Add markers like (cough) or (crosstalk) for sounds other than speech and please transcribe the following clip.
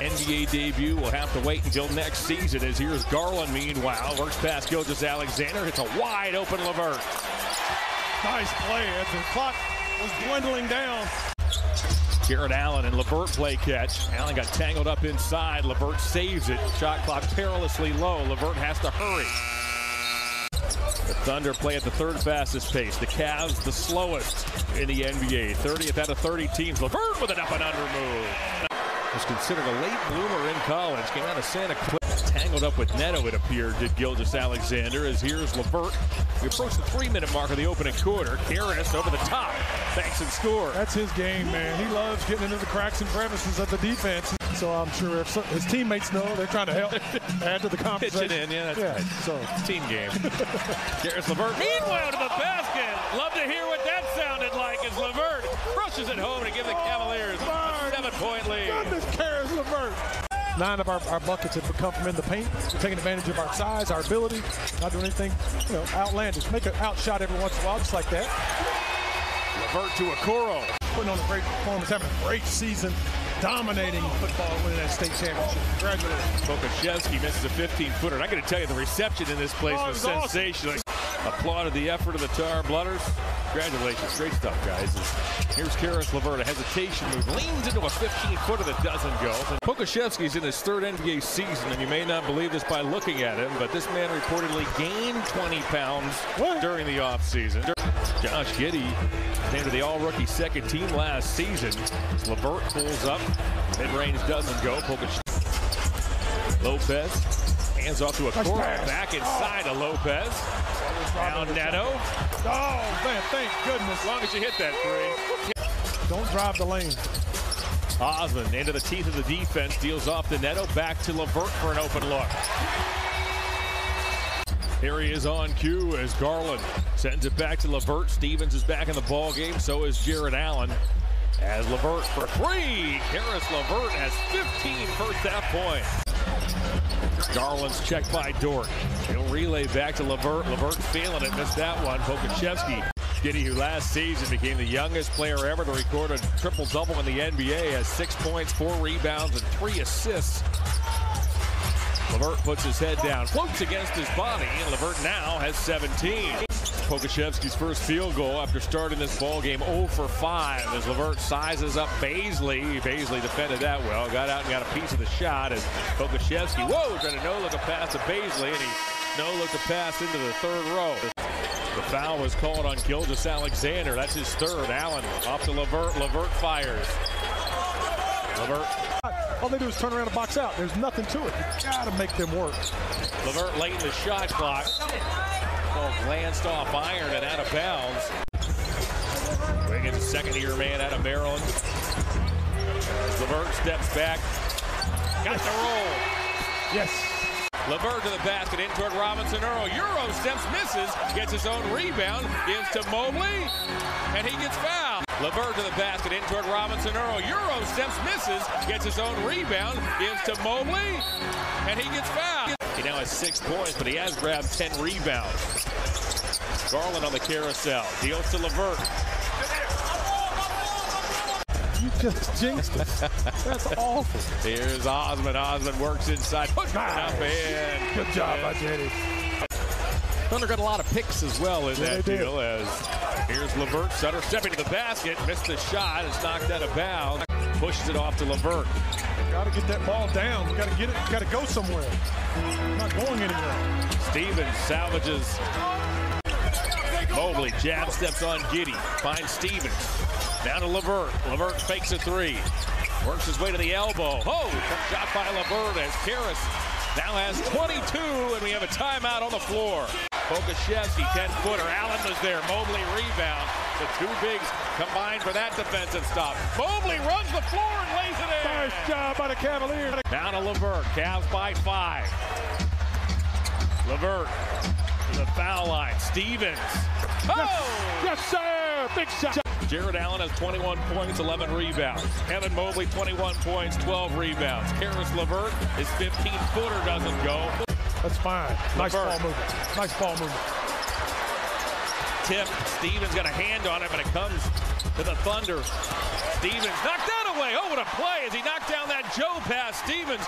NBA debut will have to wait until next season as here's Garland meanwhile. Works past Gilgeous-Alexander. It's a wide open LeVert. Nice play as the clock was dwindling down. Jarrett Allen and LeVert play catch. Allen got tangled up inside. LeVert saves it. Shot clock perilously low. LeVert has to hurry. The Thunder play at the third fastest pace. The Cavs the slowest in the NBA. 30th out of 30 teams. LeVert with an up and under move. Was considered a late bloomer in college. Came out of Santa Clara. Tangled up with Neto, it appeared, did Gilgeous-Alexander. As here's LeVert. We approach the three-minute mark of the opening quarter. Caris over the top. Banks and score. That's his game, man. He loves getting into the cracks and crevices of the defense. So I'm sure if his teammates know, they're trying to help (laughs) add to the conversation. Pitching in, yeah, that's yeah, right. So team game. (laughs) Caris LeVert. Meanwhile to the basket. Love to hear what that sounded like as LeVert crushes it home to give the oh, Cavaliers a seven-point lead. Goodness, Caris LeVert. Nine of our, our buckets have come from in the paint. We're taking advantage of our size, our ability, not doing anything, you know, outlandish. Make an outshot every once in a while, just like that. LeVert to Okoro. Putting on a great performance, having a great season, dominating football, winning that state championship. Congratulations. Pokusevski misses a 15-footer. And I got to tell you, the reception in this place Oh, was it was awesome. Applauded the effort of the Tar Blooders. Congratulations. Great stuff, guys. Here's Caris LeVert. A hesitation move. Leans into a 15-footer that doesn't go. Pokusevski's in his third NBA season, and you may not believe this by looking at him, but this man reportedly gained 20 pounds What? during the offseason. Josh Giddey came to the all-rookie second team last season. LeVert pulls up. Mid-range doesn't go. Pokusevski Lopez hands off to a corner. Back oh. inside to Lopez. Now Neto. Oh, man, thank goodness. As long as you hit that three. Don't drive the lane. Osman into the teeth of the defense. Deals off to Neto. Back to Levert for an open look. Here he is on cue as Garland sends it back to Levert. Stevens is back in the ball game. So is Jarrett Allen. As Levert for three. Caris Levert has 15 first half points. Garland's checked by Dort. He'll relay back to Levert. Levert's feeling it. Missed that one. Pokusevski. Giddey, who last season became the youngest player ever to record a triple-double in the NBA, has six points, four rebounds, and three assists. Levert puts his head down, floats against his body, and Levert now has 17. Pokusevski's first field goal after starting this ball game 0 for 5 as Levert sizes up Bazley. Bazley defended that well, got out and got a piece of the shot as Pokusevski, whoa, trying to no-look a pass to Bazley, and he no-looked a pass into the third row. The foul was called on Gilgeous-Alexander. That's his third. Allen off to Levert. Levert fires. Levert All they do is turn around and box out. There's nothing to it. You gotta make them work. Levert late in the shot clock. Ball glanced off iron and out of bounds. Wiggins, second year man out of Maryland. As Levert steps back. Got the roll. Yes. Levert to the basket, in toward Robinson Earl. Euro steps, misses, gets his own rebound, gives to Mobley, and he gets fouled. Levert to the basket, in toward Robinson Earl. Euro steps, misses, gets his own rebound, gives to Mobley, and he gets fouled. He now has six points, but he has grabbed 10 rebounds. Garland on the carousel, deals to Levert. You just jinxed us. That's awful. Here's Osman. Osman works inside, puts it up in. Good job by Jenny. Thunder got a lot of picks as well in Yeah, that deal as here's Levert Sutter stepping to the basket, missed the shot, it's knocked out of bounds, pushes it off to Levert. Gotta get that ball down. We gotta get it. Gotta go somewhere. Not going anywhere. Stevens salvages Mobley, jab steps on Giddey, finds Stevens. Down to Levert. Levert fakes a three. Works his way to the elbow. Oh, shot by Levert as Caris now has 22, and we have a timeout on the floor. Pokusevski, 10-footer. Allen was there. Mobley rebound. The two bigs combined for that defensive stop. Mobley runs the floor and lays it in. Nice job by the Cavaliers. Down to Levert. Cavs by five. Levert to the foul line. Stevens. Oh! Yes, sir. Big shot. Jarrett Allen has 21 points, 11 rebounds. Evan Mobley, 21 points, 12 rebounds. Caris Levert, his 15-footer doesn't go. That's fine. Nice Levert. ball movement. Nice ball movement. Tip. Stevens got a hand on it, but it comes to the Thunder. Stevens knocked out fadeaway. Oh, what a play as he knocked down that Joe pass. Stevens